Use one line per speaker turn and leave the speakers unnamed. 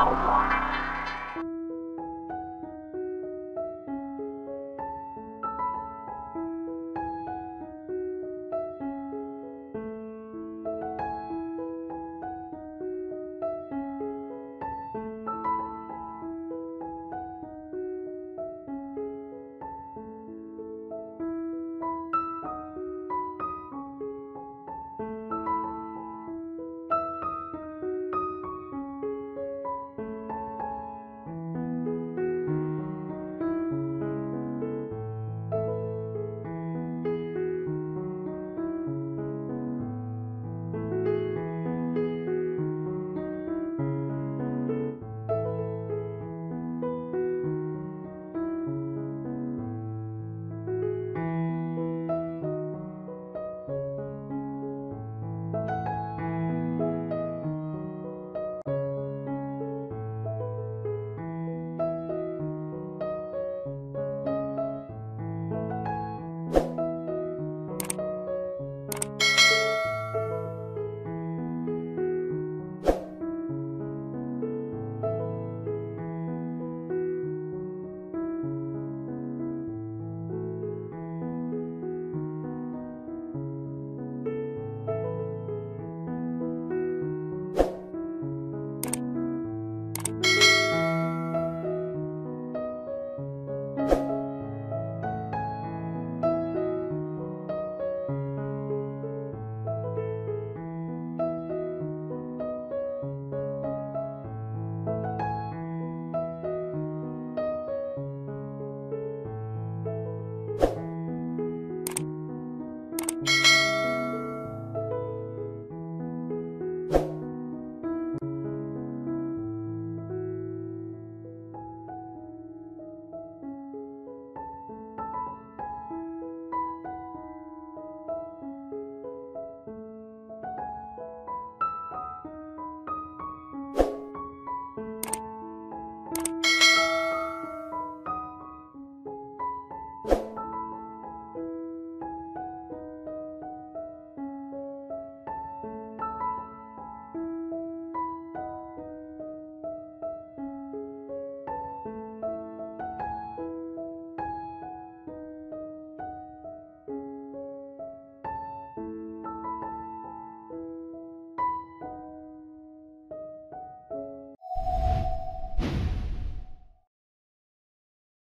Outline.